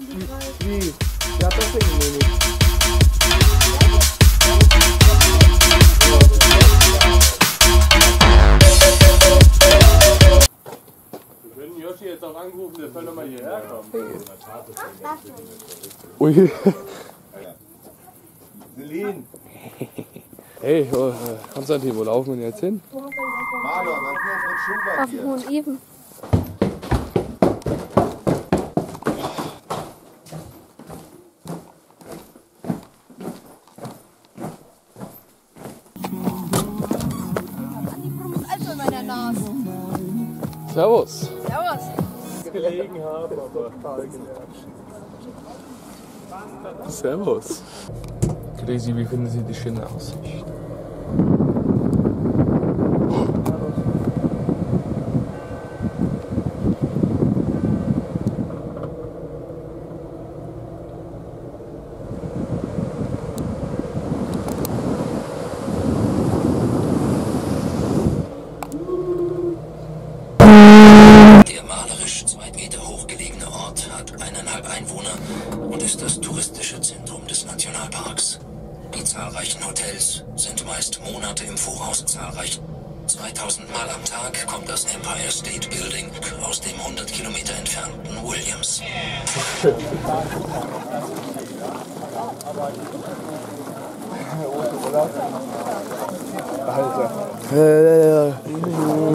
Wie? Ja, das singen wir nicht. Wir können Joshi jetzt auch anrufen, der soll doch mal hierher kommen. Ui. Celine, Hey, äh, Konstantin, wo laufen wir jetzt hin? Marlon, was ist denn für Schubert Auf dem Hohen Even. Haben, aber Servus. Crazy, wie finden Sie die schöne Aussicht?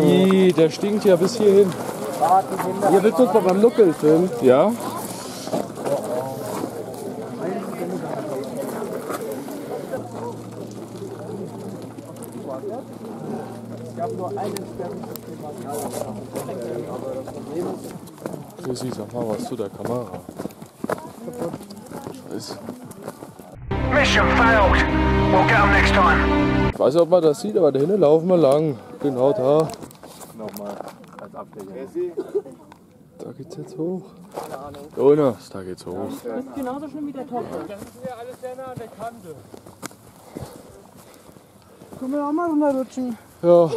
Ih, der stinkt ja bis hierhin. Ihr willst uns mal beim Nuckeln filmen? Ja? Chrissy, sag mal was zu der Kamera. Scheiße. Mission failed. We'll get next time. Ich weiß nicht, ob man das sieht, aber da hinten laufen wir lang. Genau da. nochmal als Abdeckung. Da geht's jetzt hoch. Jonas, da geht's hoch. Genauso schlimm wie der Topf. Das ist ja alles sehr nah an der Kante. Können wir auch mal runterrutschen? Ja,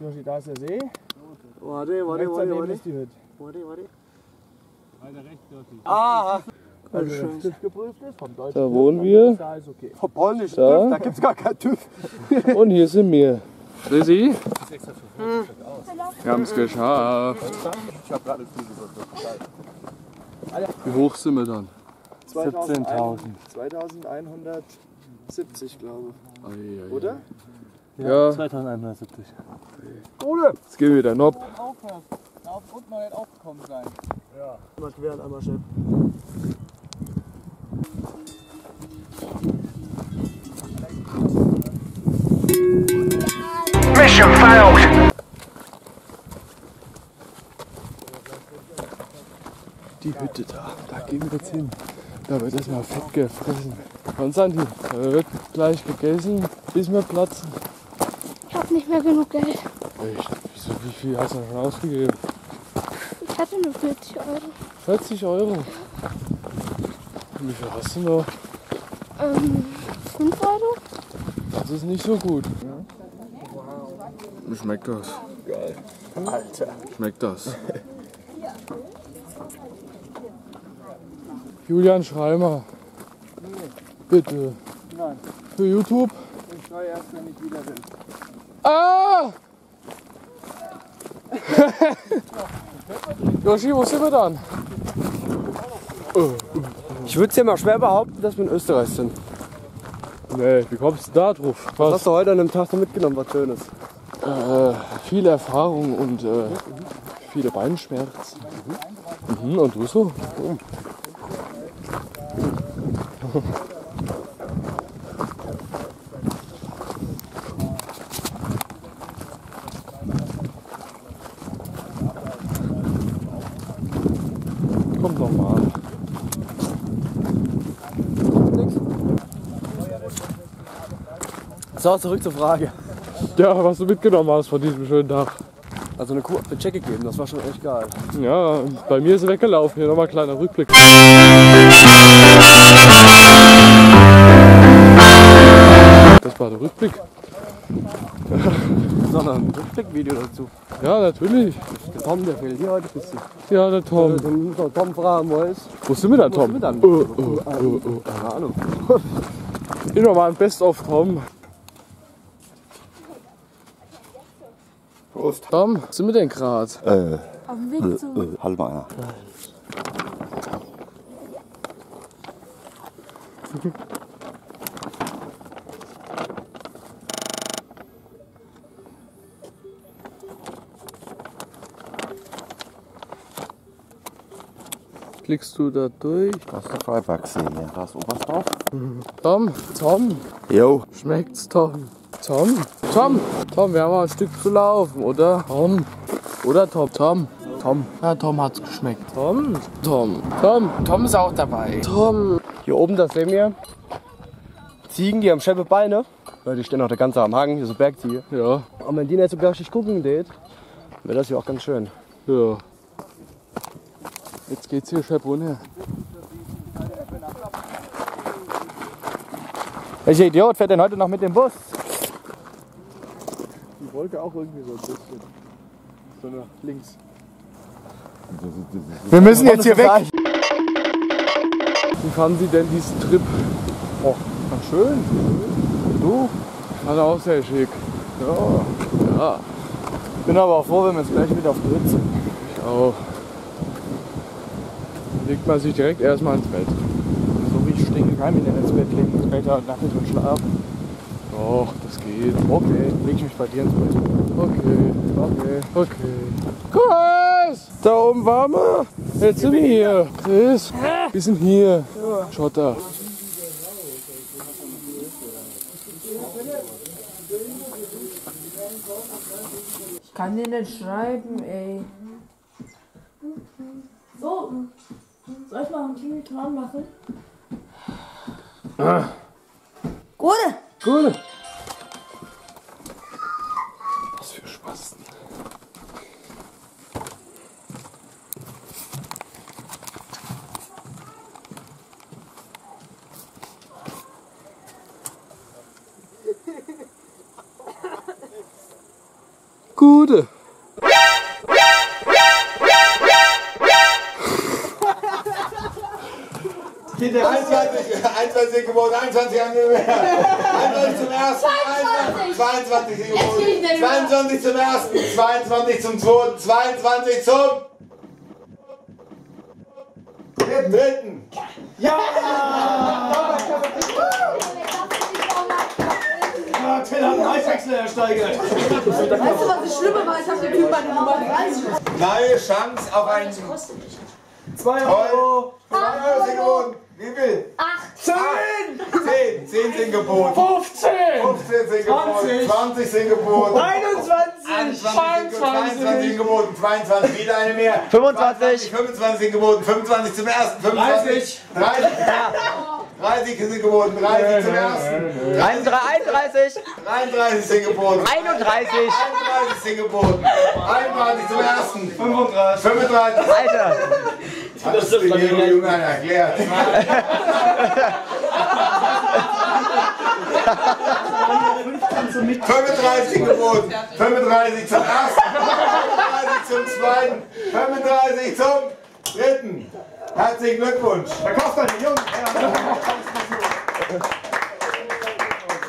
Joshi, da ist der See. Warte, warte, warte, warte. ist die Hütte. Warte, warte. Weiter rechts, Joshi. Ah, Also, wenn geprüft ist, vom Deutschen. da wohnen wir. Da ist okay. vom polnischen Da. TÜV, da gibt's gar keinen TÜV. Und hier sind wir. Chrissy? Wir haben es geschafft. Ich hab gerade Wie hoch sind wir dann? 17.000. 2170, glaube ich. Oder? Ja, 2170. jetzt gehen wir wieder Nob. Aufhören. Da unten noch nicht aufgekommen sein. Mal quer und einmal Chef. Mission failed. Die Hütte da, da gehen wir jetzt hin. Da wird erstmal fett gefressen. Konstantin, da wird gleich gegessen, bis wir platzen. Ich habe nicht mehr genug Geld. Echt? Wieso, wie viel hast du denn schon ausgegeben? Ich hatte nur 40 Euro. 40 Euro. Und wie viel hast du noch? Ähm, 5 Euro? Das ist nicht so gut. Wie schmeckt das? Alter. Schmeckt das? Julian Schreimer. Bitte. Nein. Für YouTube? Ich schreie erst, wenn ich wieder bin. Ah! Joshi, wo sind wir dann? Ich würde es ja mal schwer behaupten, dass wir in Österreich sind. Nee, wie kommst du da drauf? Was Was? hast du heute an dem Tag so mitgenommen, was Schönes? Äh, viel Erfahrung und äh, viele Beinschmerzen. Mhm, und du so? Komm doch mal. So, zurück zur Frage. Ja, was du mitgenommen hast von diesem schönen Tag. Also eine Kuh auf den Check gegeben, das war schon echt geil. Ja, bei mir ist sie weggelaufen. Hier nochmal ein kleiner Rückblick. Das war der Rückblick. Sondern ein Rückblickvideo dazu. Ja, natürlich. Der Tom, der fehlt hier heute ein bisschen. Ja, der Tom. Dann muss der Tom fragen, wo er ist. Wo sind wir da, Tom? sind wir dann? Oh, oh, oh, oh. Keine Ahnung. Immer mal ein Best of Tom. Prost. Tom, was sind wir denn gerade? Äh, Auf dem Weg zu. äh, mal einer. Klickst du da durch? Das ist der Freibergsee hier. Da ist Oberstdorf. Tom, Tom, Jo. schmeckt's, Tom? Tom, Tom, Tom, wir haben mal ein Stück zu laufen, oder? Tom, oder Tom, Tom, Tom. Ja, Tom hat's geschmeckt. Tom, Tom, Tom, Tom ist auch dabei. Tom, Hier oben, das sehen wir. Ziegen, die haben scheppe Beine. Weil die stehen noch der ganze am Hang, hier so Bergziege. ja, Und wenn die nicht so richtig gucken geht, wäre das hier auch ganz schön. ja. Jetzt geht's hier schepp runter. Welcher Idiot fährt denn heute noch mit dem Bus? Die Wolke auch irgendwie so ein bisschen. So nach links. Wir müssen jetzt hier weg. Wie fanden Sie denn diesen Trip? Oh, ganz schön. Du? Fand auch sehr schick. Ja. Ja, Bin aber auch froh, wenn wir jetzt gleich wieder auf Hütze. ich auch. Legt man sich direkt erstmal ins Bett. So wie ich stinke, kann ich mich ins Bett legen. Später Nachmittag und schlafen. Doch, das geht. Okay, leg ich mich bei dir ins Bett. Okay, Okay. okay. Chris! Da oben war wir. Jetzt sind wir hier. Chris, wir sind hier. Schotter. Ich kann dir nicht schreiben, ey. So, soll ich mal einen kleinen Ton machen? Gute! Gut. Was für Spaß. Kinder, 21, 21 geboren, 21 haben wir mehr. 21 zum ersten, 22 sind geboren, 22 zum ersten, 22 zum zweiten, 22 zum dritten. Weißt du, was das Schlimme war? Ich hab den Typ bei der Nummer 30. Neue Chance auf einen 2 Euro. 2 Euro geboten. Wie viel? 8. 10. 10. 10 sind geboten. 15. 15 sind geboten. 20 sind geboten. 21. 22 sind geboten. 22 wieder eine mehr. 25. 25 sind geboten. 25 zum ersten. 25. 30. 30 sind geboten. 30 zum ersten. 31. 33 sind geboten. 31. 31 sind geboten. 31 zum ersten. 35. 35. Alter. Das ist den Jungen erklärt. Fünfunddreißig geboten. 35 zum ersten. 35 zum zweiten. 35 zum dritten. Herzlichen Glückwunsch. Verkauft deine Jungen.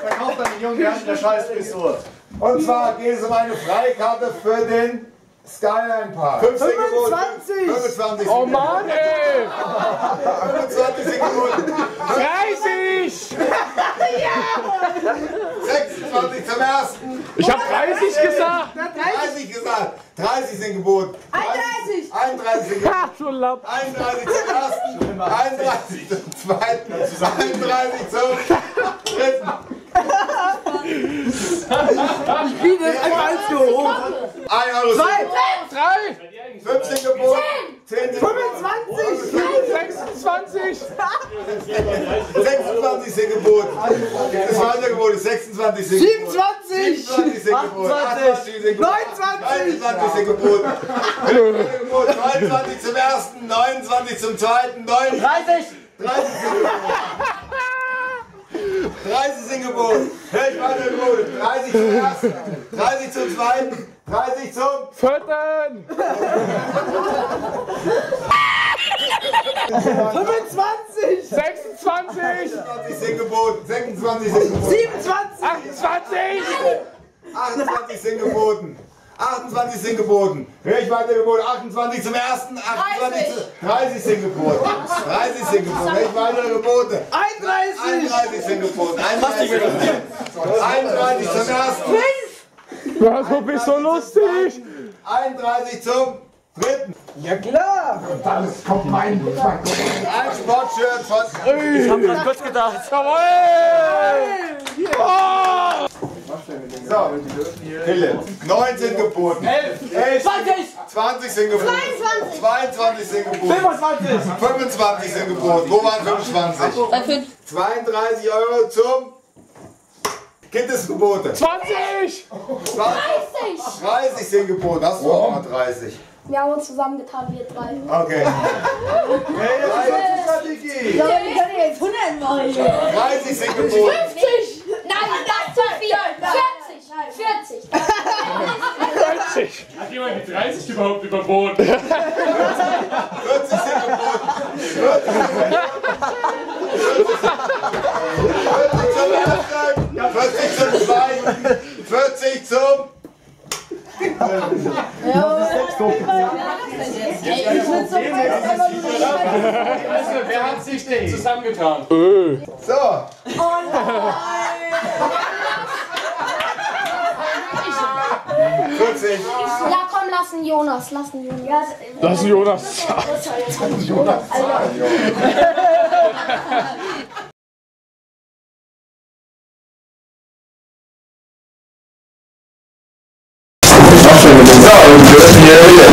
Verkauft deine Jungen, der hat der scheiß Frisur. Und zwar geht es um eine Freikarte für den Skyline Park. 15 geboten. 25. Oh Mann, ey! 25 sind geboten. 30! 26 zum ersten. Ich hab 30 gesagt! 30 gesagt. 30 sind geboten. 31. 31 sind geboten. Ha, schon lapp. 31 zum ersten. 31 zum zweiten. 31 zum dritten. Ich biete es einfach du hoch. 1 Euro. sind 3! 15 geboten. 10 sind 25. 26! 26 sind geboten. Das war der geboten. 26 sind geboten. 27. 27 sind geboten. 28 sind geboten. 29. 29 sind geboten. 29 zum ersten, 29 zum zweiten, 39. 30. 30 sind geboten. 30 sind geboten. Hör ich geboten. 30 zum ersten, 30 zum zweiten, 30 zum Vierten! 25! 26! 26 sind geboten. 26 sind geboten. 27! 28! 28 sind geboten. 28 sind geboten. Hör ich weiter geboten. 28 zum ersten, 28 zum 30 sind geboten. 30 sind geboten. Hör ich weiter geboten. 31! 31 sind geboten. 31 sind geboten. 31 zum ersten. Was, du bist so lustig! 31 zum dritten. Ja klar! Ein Sportshirt von. Ich hab grad kurz gedacht. Jawohl! Oh! So, Philipp. 9 sind geboten. 11. 20! 20 sind geboten. 22. 22 sind geboten. 25! 25 sind geboten. Wo waren 25? Bei 5. 32 Euro zum Kindesgebote. 20! 20, 30 sind geboten. Hast du auch mal 30? Wir haben uns zusammengetan, wir drei. Okay. Strategie. Ja, wir können jetzt 100 machen hier! 30 sind geboten. 50! Nein, das ist zu viel! 40! 40! 40! Hat jemand die 30 überhaupt überboten? 40 sind geboten. 40 wer hat sich denn zusammengetan? So. Vierzig. Ja, komm, lassen Jonas, lassen Jonas. Lass Jonas. Jonas Yearly.